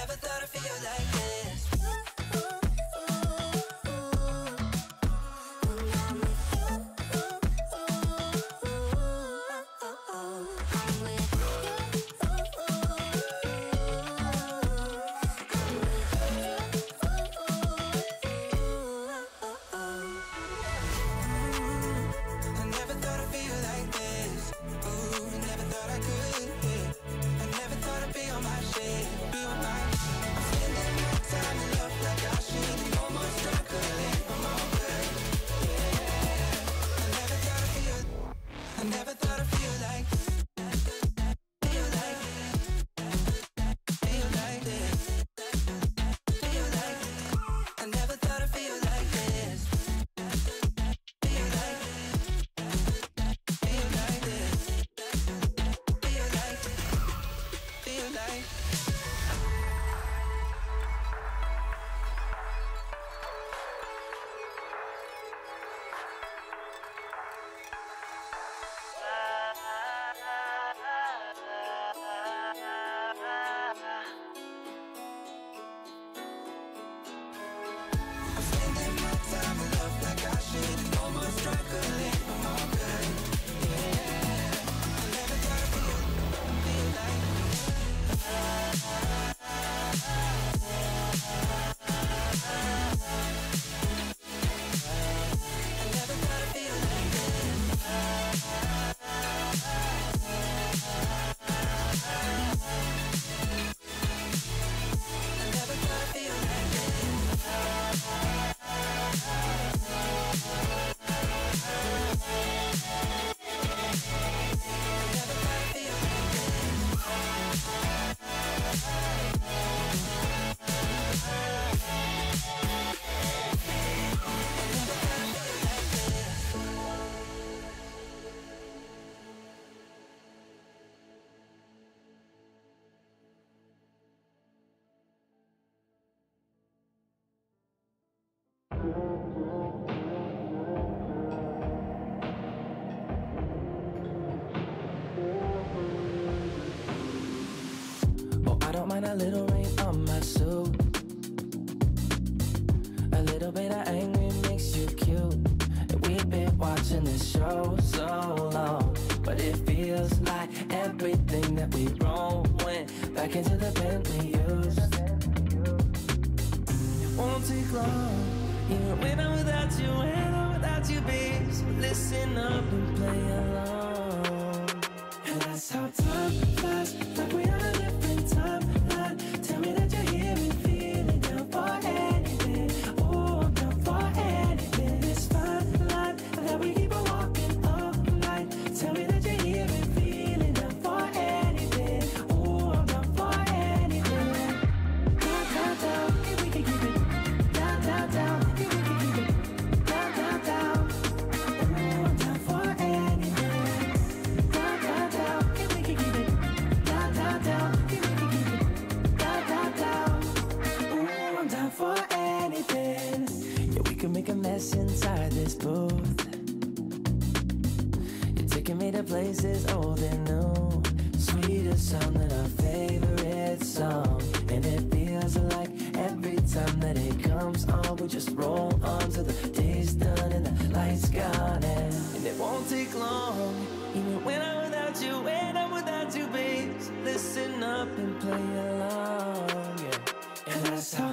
never thought I'd feel like love like I should. And all struggling. find a little rain on my suit. A little bit of anger makes you cute. We've been watching this show so long, but it feels like everything that we wrong went back into the sounding our favorite song. And it feels like every time that it comes on We just roll on till the day's done and the lights gone. And, and it won't take long Even when I'm without you, when I'm without you, babes Listen up and play along, yeah. And that's how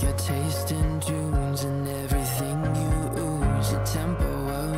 Your taste in tunes and everything you ooze. The tempo of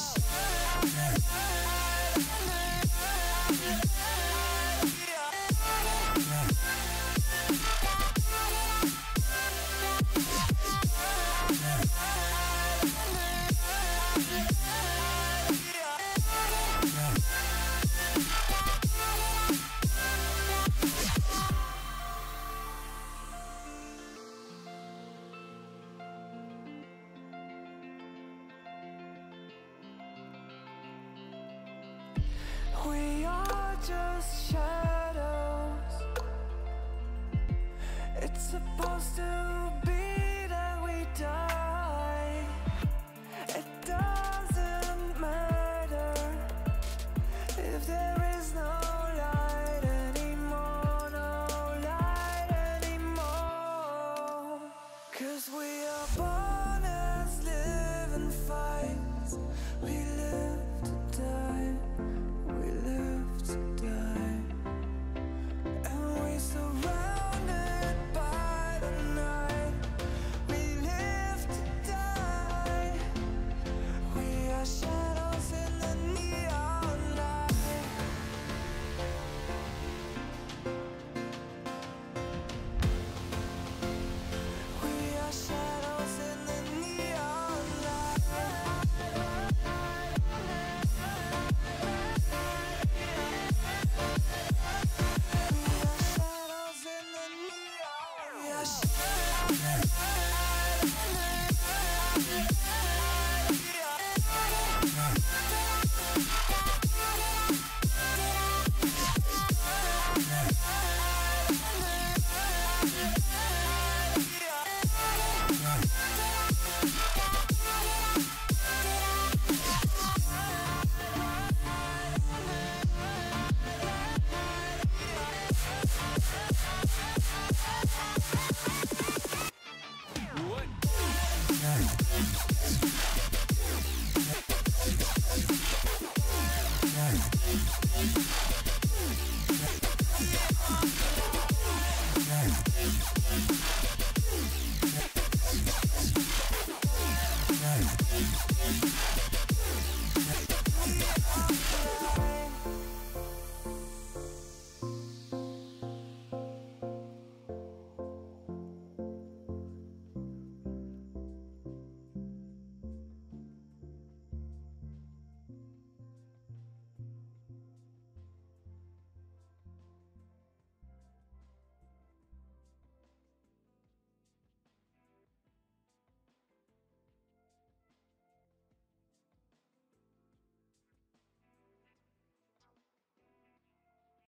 し。Just shadows. It's supposed to be that we die.